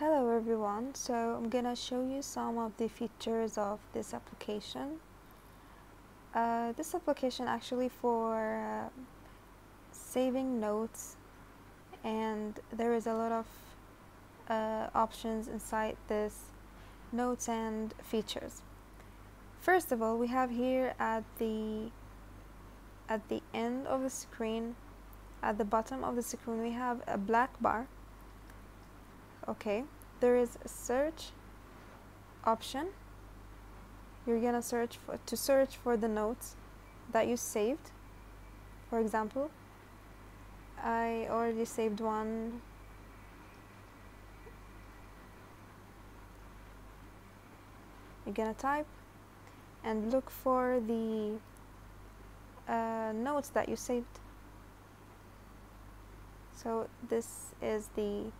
Hello everyone, so I'm gonna show you some of the features of this application. Uh, this application actually for uh, saving notes and there is a lot of uh, options inside this notes and features. First of all, we have here at the at the end of the screen, at the bottom of the screen, we have a black bar okay there is a search option. You're gonna search for to search for the notes that you saved. For example I already saved one. You're gonna type and look for the uh, notes that you saved. So this is the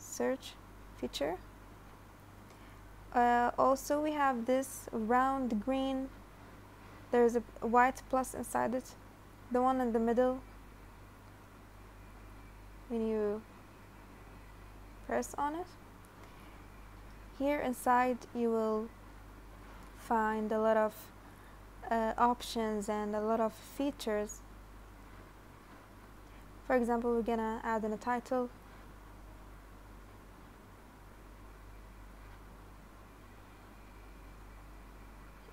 search feature. Uh, also we have this round green. There's a white plus inside it. The one in the middle. When you press on it. Here inside you will find a lot of uh, options and a lot of features. For example we're gonna add in a title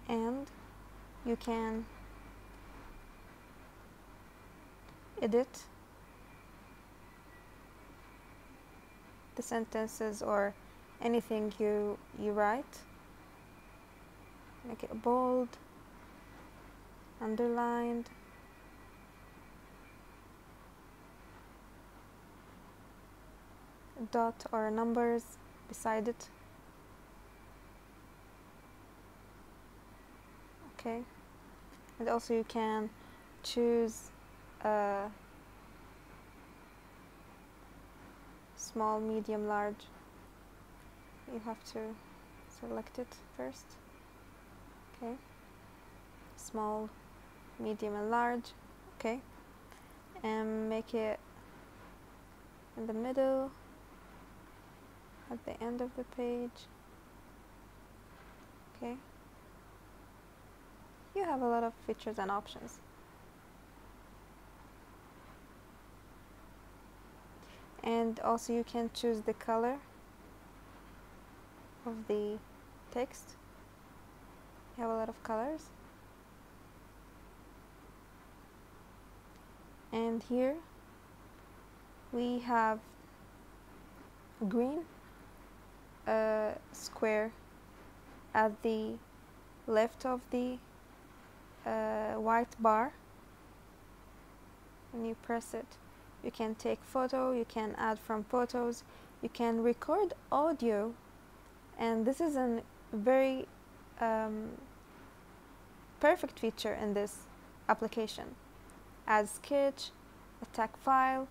and you can edit the sentences or anything you you write. Make it bold underlined. Dot or numbers beside it okay. And also you can choose a small medium large. You have to select it first. Okay. Small medium and large. Okay. And make it in the middle at the end of the page. Okay have a lot of features and options. And also you can choose the color of the text. You have a lot of colors. And here we have a green uh, square at the left of the uh, white bar. When you press it you can take photo you can add from photos you can record audio. And this is a very um, perfect feature in this application. Add sketch attack file.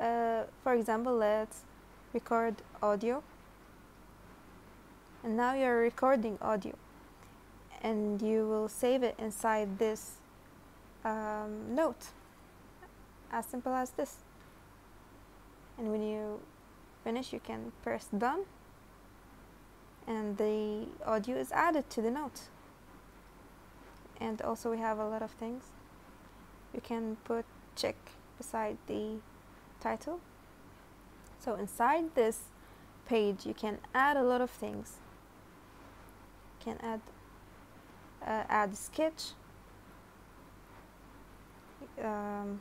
Uh, for example let's record audio and now you're recording audio. And you will save it inside this um, note. As simple as this. And when you finish you can press done. And the audio is added to the note. And also we have a lot of things. You can put check beside the title. So inside this page you can add a lot of things can add uh, add sketch. Um,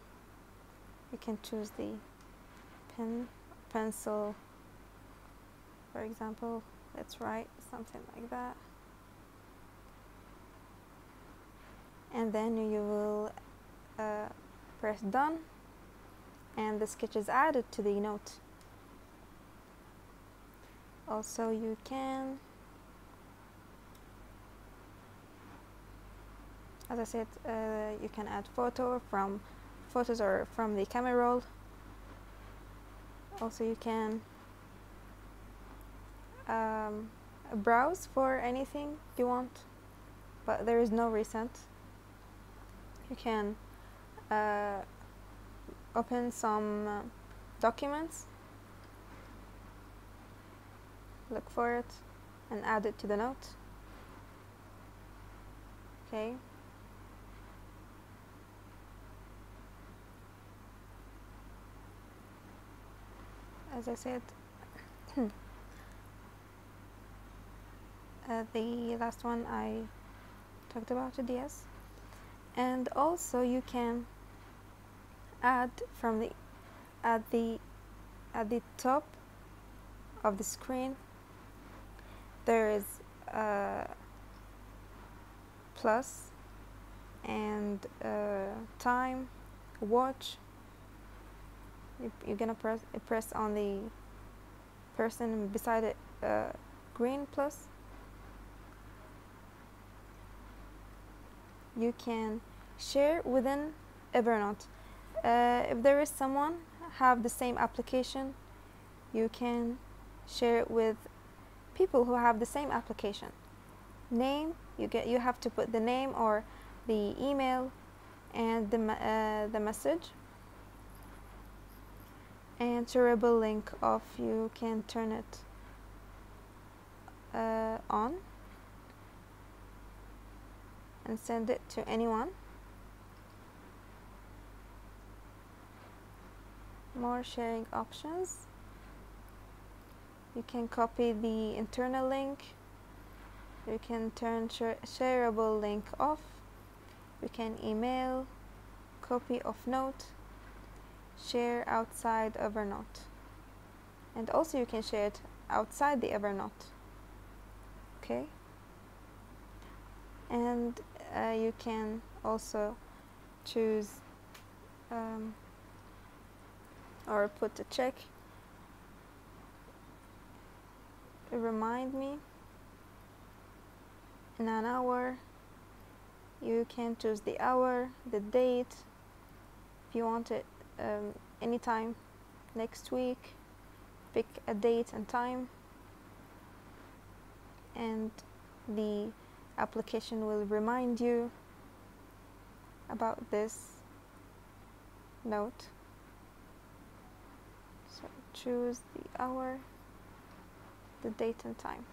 you can choose the pen pencil for example let's write something like that. And then you will uh, press done and the sketch is added to the note. Also you can as I said uh, you can add photo from photos or from the camera roll. Also you can um, browse for anything you want but there is no recent. You can uh, open some uh, documents look for it and add it to the note. Okay as I said uh, the last one I talked about the DS and also you can add from the at the at the top of the screen there is a plus and uh, time watch you're gonna press press on the person beside it uh, green plus you can share within Evernote. Uh, if there is someone have the same application you can share it with people who have the same application. Name you get you have to put the name or the email and the, uh, the message and shareable link off you can turn it uh, on and send it to anyone. More sharing options. You can copy the internal link. You can turn shareable link off. You can email copy of note share outside Evernote and also you can share it outside the Evernote okay? And uh, you can also choose um, or put a check. Remind me. In an hour you can choose the hour the date. If you want it um, anytime next week pick a date and time and the application will remind you about this note. So choose the hour the date and time